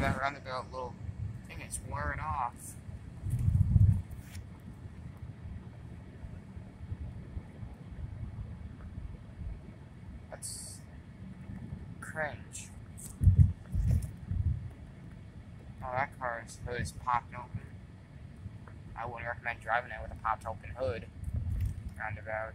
That roundabout little thing is wearing off. That's cringe. Oh, that car's hood is popped open. I wouldn't recommend driving it with a popped open hood. Roundabout.